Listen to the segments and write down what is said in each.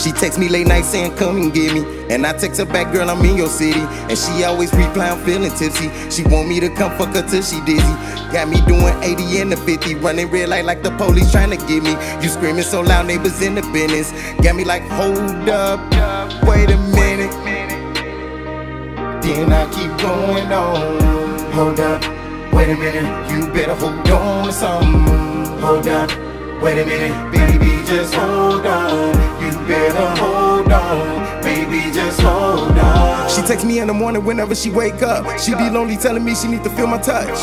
She text me late night saying, come and get me. And I text her back, girl, I'm in your city. And she always reply, I'm feeling tipsy. She want me to come fuck her till she dizzy. Got me doing 80 and the 50, running red light like the police trying to get me. You screaming so loud, neighbors in the business. Got me like, hold up, wait a minute. Then I keep going on. Hold up, wait a minute. You better hold on to something. Hold up, wait a minute. Baby, just hold on. You better hold on. Baby, just hold on. She text me in the morning whenever she wake up. She be lonely telling me she need to feel my touch.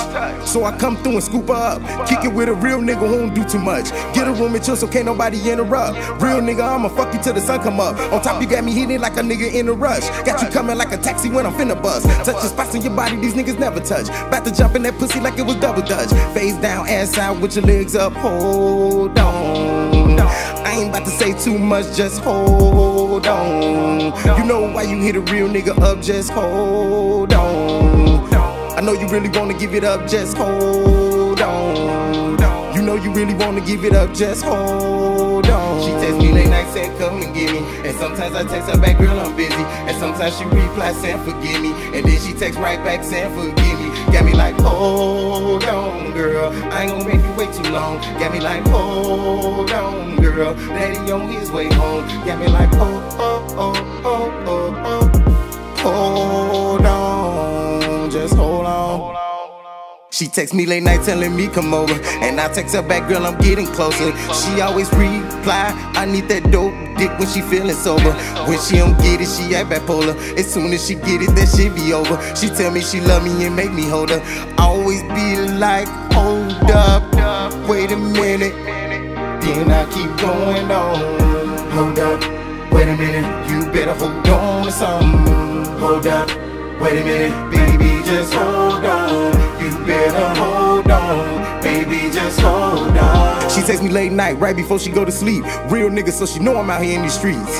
So I come through and scoop her up. Kick it with a real nigga who don't do too much. Get a room and chill so can't nobody interrupt. Real nigga, I'ma fuck you till the sun come up. On top, you got me hitting like a nigga in a rush. Got you coming like a taxi when I'm finna bust. Touching spots in your body these niggas never touch. About to jump in that pussy like it was double dutch. Face down, ass out with your legs up. Hold on. Ain't about to say too much, just hold on. You know why you hit a real nigga up, just hold on. I know you really wanna give it up, just hold on. You know you really wanna give it up, just hold on. She text me late night saying come and get me. And sometimes I text her back, girl, I'm busy. And sometimes she replies, saying forgive me. And then she texts right back saying forgive me. Got me like, hold. I wait too long. Got me like, hold on, girl. Daddy on his way home. Got me like, oh, oh, oh, oh, oh, oh. Hold on, just hold on. She text me late night telling me come over, and I text her back, girl, I'm getting closer. She always reply, I need that dope dick when she feeling sober. When she don't get it, she act bipolar. As soon as she get it, that shit be over. She tell me she love me and make me hold her. I always be like, hold wait a minute. Then I keep going on. Hold up, wait a minute. You better hold on to something. Hold up, wait a minute, baby, just hold on. You better hold on, baby, just hold on. She text me late night, right before she go to sleep. Real nigga, so she know I'm out here in these streets.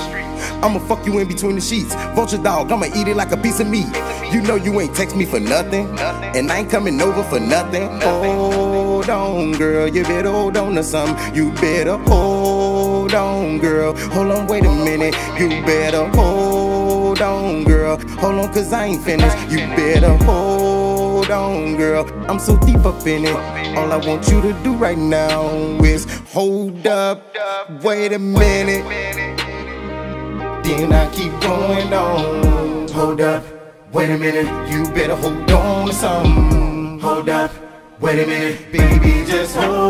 I'ma fuck you in between the sheets. Vulture dog, I'ma eat it like a piece of meat. You know you ain't text me for nothing, and I ain't coming over for nothing. Hold on, girl, you better hold on to something. You better hold on, girl. Hold on, wait a minute. You better hold on, girl. Hold on, cause I ain't finished. You better hold on, girl. I'm so deep up in it. All I want you to do right now is hold up, wait a minute. Then I keep going on. Hold up, wait a minute. You better hold on to something. Hold up, wait a minute. Baby, just hold